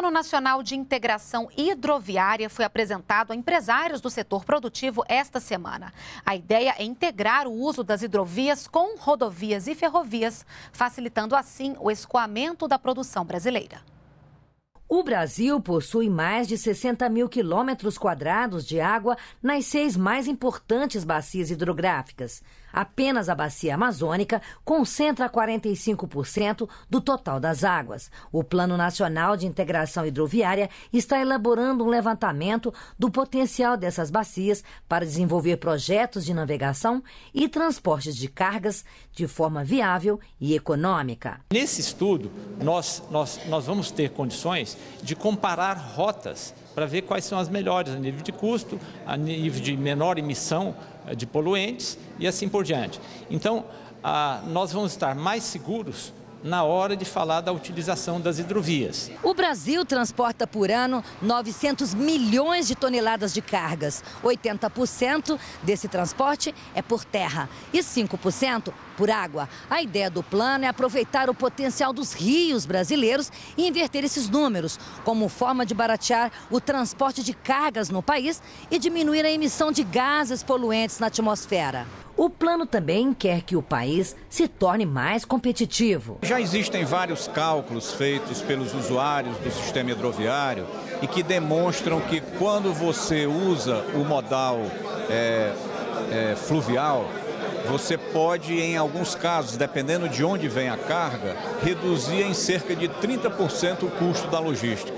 Plano Nacional de Integração Hidroviária foi apresentado a empresários do setor produtivo esta semana. A ideia é integrar o uso das hidrovias com rodovias e ferrovias, facilitando assim o escoamento da produção brasileira. O Brasil possui mais de 60 mil quilômetros quadrados de água nas seis mais importantes bacias hidrográficas. Apenas a bacia amazônica concentra 45% do total das águas. O Plano Nacional de Integração Hidroviária está elaborando um levantamento do potencial dessas bacias para desenvolver projetos de navegação e transportes de cargas de forma viável e econômica. Nesse estudo, nós, nós, nós vamos ter condições de comparar rotas para ver quais são as melhores a nível de custo, a nível de menor emissão eh, de poluentes e assim por diante. Então, nós vamos estar mais seguros na hora de falar da utilização das hidrovias. O Brasil transporta por ano 900 milhões de toneladas de cargas. 80% desse transporte é por terra e 5% por água. A ideia do plano é aproveitar o potencial dos rios brasileiros e inverter esses números, como forma de baratear o transporte de cargas no país e diminuir a emissão de gases poluentes na atmosfera. O plano também quer que o país se torne mais competitivo. Já existem vários cálculos feitos pelos usuários do sistema hidroviário e que demonstram que quando você usa o modal é, é, fluvial, você pode, em alguns casos, dependendo de onde vem a carga, reduzir em cerca de 30% o custo da logística.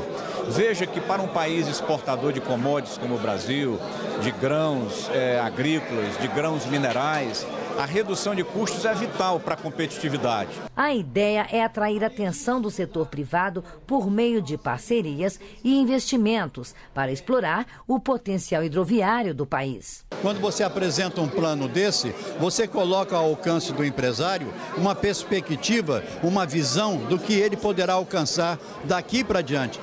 Veja que para um país exportador de commodities como o Brasil, de grãos é, agrícolas, de grãos minerais, a redução de custos é vital para a competitividade. A ideia é atrair a atenção do setor privado por meio de parcerias e investimentos para explorar o potencial hidroviário do país. Quando você apresenta um plano desse, você coloca ao alcance do empresário uma perspectiva, uma visão do que ele poderá alcançar daqui para diante.